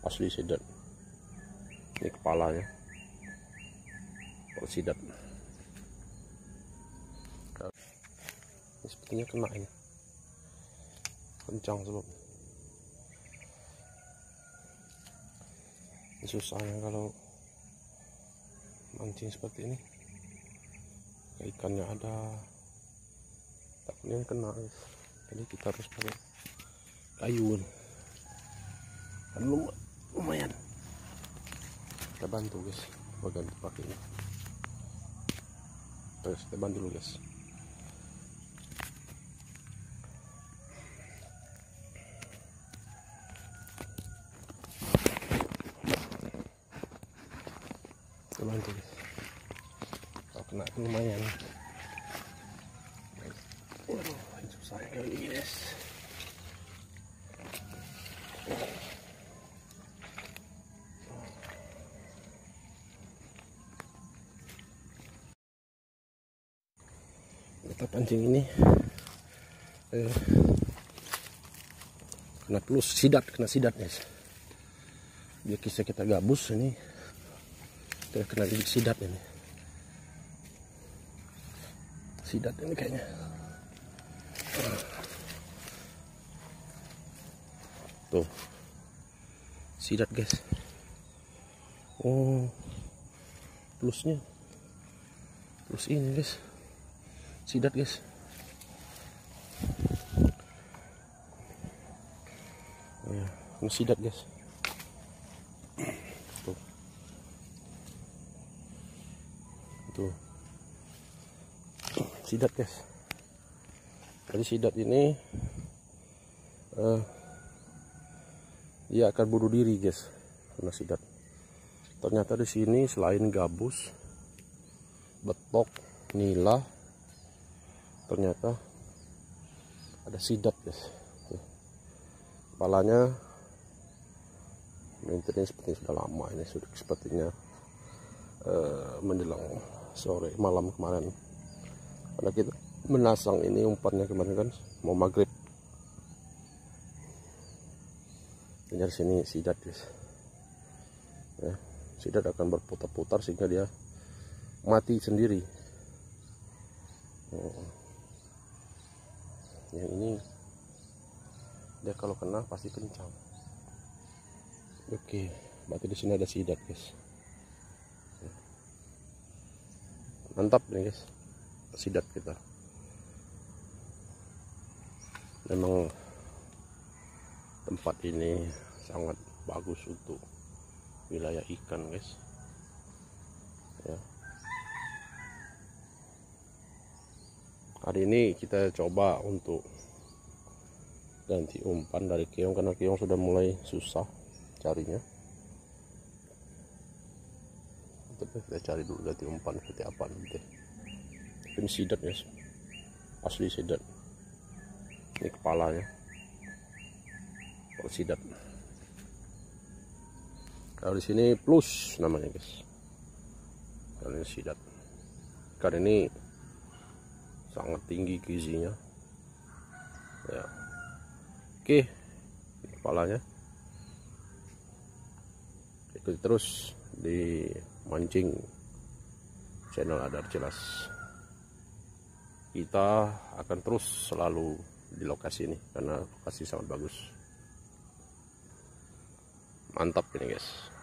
asli sidat. Ini kepalanya. Kalau sidat. Ini sepertinya kena ini. Kencang sebab. Ini susahnya kalau mancing seperti ini. Ikannya ada. Takutnya kena. Jadi kita harus pakai kayu. Kan lum- lumayan. Kita bantu guys. Bagian pakai ini. Terus kita bantu dulu guys. Kita bantu guys. Kalau kena lumayan. Waduh susah kali ini guys kita pancing ini eh, kena plus sidat kena sidat guys. Dia kisah kita gabus ini kita kena gigit sidat ini. Sidat ini kayaknya. Tuh. Sidat guys. Oh plusnya plus ini guys sidat guys. Ya, ini sidat guys. Tuh. Sidat guys. Jadi sidat ini eh, dia akan bunuh diri guys karena sidat. Ternyata di sini selain gabus betok nila ternyata ada sidat guys. Kepalanya maintenance sepertinya sudah lama ini sudah sepertinya eh, menjelang sore malam kemarin. Karena kita menasang ini umpannya kemarin kan mau maghrib. Dan dari sini sidat guys. Ya, sidat akan berputar-putar sehingga dia mati sendiri. Oh. Yang ini dia kalau kena pasti kencang. Oke berarti di sini ada sidat guys. Mantap nih guys sidat kita. Memang tempat ini sangat bagus untuk wilayah ikan guys hari ini kita coba untuk ganti umpan dari keong karena keong sudah mulai susah carinya. Tapi kita cari dulu ganti umpan seperti apa nanti. Ini sidat guys asli sidat. Ini kepalanya. Kalau sidat. Kalau di sini plus namanya guys. Kalau ini sidat. Ikan ini sangat tinggi gizinya. Ya. Oke kepalanya. Ikuti terus di mancing channel Adar Jelas. Kita akan terus selalu di lokasi ini karena lokasi sangat bagus. Mantap ini guys